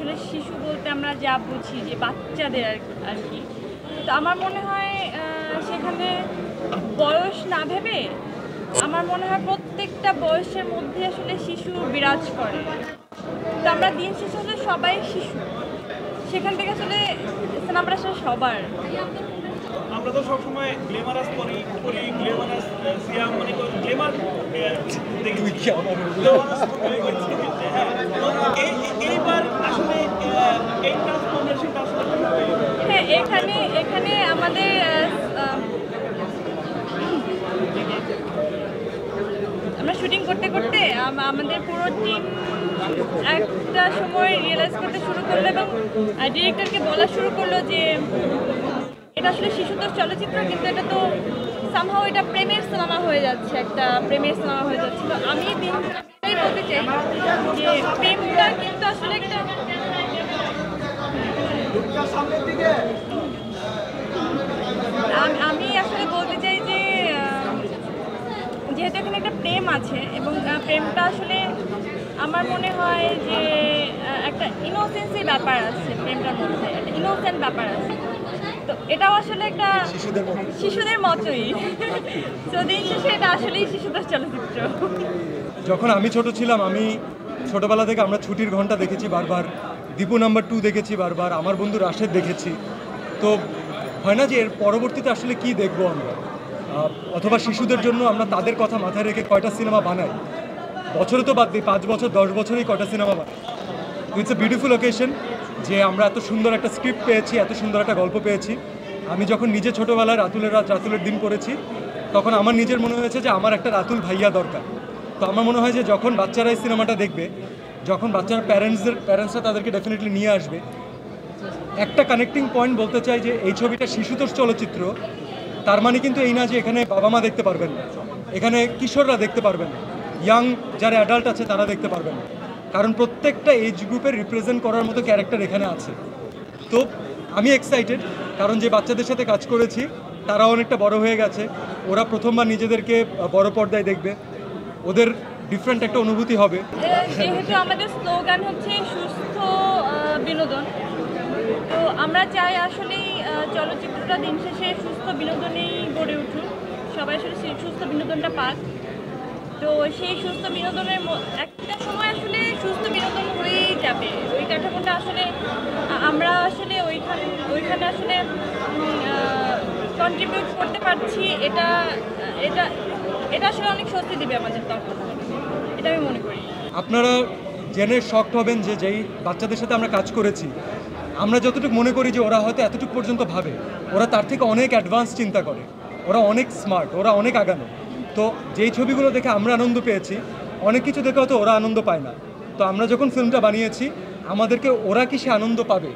আসলে শিশু বলতে আমরা যা বুঝি যে বাচ্চাদের আর আর কি। তো আমার মনে হয় সেখানে বয়স না ভেবে আমার মনে হয় প্রত্যেকটা বয়সের মধ্যে আসলে শিশু বিরাজ করে। তো আমরা দিন শেষে আসলে সবাই শিশু। সেখান থেকে আসলে সিনেমাটা আসলে সবার। আমরা তো সবসময় গ্লেমারাস করি করি গ্লেমারাস সিয়াম মানে গ্লেমার দেখি গ্লেমারাস হ্যাঁ এই এইবার আসলে আহ, এই ট্রান্সফরমেশনটা আসলে কীভাবে হ্যাঁ এখানে এখানে আমাদের আমরা শুটিং করতে করতে আমাদের পুরো টিম একটা সময় রিয়েলাইজ করতে শুরু করল এবং ডিরেক্টরকে বলা শুরু করল যে, এটা আসলে শিশুতোষ চলচ্চিত্র, কিন্তু এটা তো সামহাও এটা প্রেমের সিনেমা হয়ে যাচ্ছে, একটা প্রেমের সিনেমা হয়ে যাচ্ছে। তো আমি দিন এটাই বলতে চাই যে, প্রেমটা কিন্তু আসলে একটা আম- আমি আসলে বলতে চাই যে আহ, যেহেতু এখানে একটা প্রেম আছে এবং প্রেমটা আসলে আমার মনে হয় যে একটা ইনোসেন্সের ব্যাপার আছে প্রেমটার মধ্যে একটা ইনোসেন্ট ব্যাপার আছে। তো এটাও আসলে একটা শিশুদের মতোই। তো দিন শেষে এটা আসলেই শিশুদের চলচ্চিত্র। যখন আমি ছোট ছিলাম আমি ছোটবেলা থেকে আমরা ছুটির ঘণ্টা দেখেছি বারবার দীপু নাম্বার টু দেখেছি বারবার আমার বন্ধু রাশেদ দেখেছি। তো হয় না যে এর পরবর্তীতে আসলে কি দেখব আমরা? অথবা শিশুদের জন্য আমরা তাদের কথা মাথায় রেখে কয়টা সিনেমা বানাই? বছরে তো বাদ দিই, পাঁচ বছর, দশ বছরেই কয়টা সিনেমা বানাই? ইটস এ বিউটিফুল ওকেশন যে আমরা এত সুন্দর একটা স্ক্রিপ্ট পেয়েছি, এত সুন্দর একটা গল্প পেয়েছি। আমি যখন নিজে ছোটোবেলায় রাতুলের রাত, রাতুলের দিন পড়েছি, তখন আমার নিজের মনে হয়েছে যে আমার একটা রাতুল ভাইয়া দরকার। তো আমার মনে হয় যে যখন বাচ্চারা এই সিনেমাটা দেখবে, যখন বাচ্চারা প্যারেন্টসদের প্যারেন্টসরা তাদেরকে ডেফিনেটলি নিয়ে আসবে, একটা কানেক্টিং পয়েন্ট বলতে চাই যে এই ছবিটা শিশুতোষ চলচ্চিত্র তার মানে কিন্তু এই না যে এখানে বাবা মা দেখতে পারবেন এখানে কিশোররা দেখতে পারবেন ইয়াং যারা অ্যাডাল্ট আছে, তারা দেখতে পারবেন কারণ প্রত্যেকটা এজ গ্রুপের রিপ্রেজেন্ট করার মতো ক্যারেক্টার এখানে আছে। তো আমি এক্সাইটেড কারণ যে বাচ্চাদের সাথে কাজ করেছি তারা অনেকটা বড় হয়ে গেছে। ওরা প্রথমবার নিজেদেরকে বড় পর্দায় দেখবে। ওদের ডিফারেন্ট একটা অনুভূতি হবে। যেহেতু আমাদের স্লোগান হচ্ছে সুস্থ বিনোদন। তো আমরা চাই আসলেই চলচ্চিত্রটা দিন শেষে সুস্থ বিনোদনেই গড়ে উঠুক। সবাই আসলে সেই সুস্থ বিনোদনটা পাক। তো সেই সুস্থ বিনোদনের একটা সময় আসলে সুস্থ বিনোদন হয়েই যাবে। ওই কাঠামোটা আসলে আমরা আসলে ওইখানে ওইখানে আসলে কন্ট্রিবিউট করতে পারছি। এটা এটা এটা আসলে অনেক স্বস্তি দিবে আমাদের তখন এটা আমি মনে করি। আপনারা জেনে শক্ট হবেন যে যেই বাচ্চাদের সাথে আমরা কাজ করেছি আমরা যতটুকু মনে করি যে ওরা হয়তো এতটুকু পর্যন্ত ভাবে, ওরা তার থেকে অনেক অ্যাডভান্স চিন্তা করে, ওরা অনেক স্মার্ট ওরা অনেক আগানো। তো যেই ছবিগুলো দেখে আমরা আনন্দ পেয়েছি, অনেক কিছু দেখে হয়তো ওরা আনন্দ পায় না। তো আমরা যখন ফিল্মটা বানিয়েছি, আমাদেরকে ওরা কি সে আনন্দ পাবে,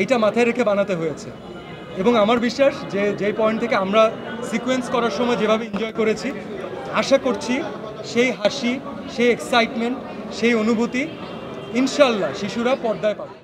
এইটা মাথায় রেখে বানাতে হয়েছে। এবং আমার বিশ্বাস যে যেই পয়েন্ট থেকে আমরা সিকোয়েন্স করার সময় যেভাবে এনজয় করেছি, আশা করছি সেই হাসি, সেই এক্সাইটমেন্ট সেই অনুভূতি ইনশাল্লাহ শিশুরা পর্দায় পাবে।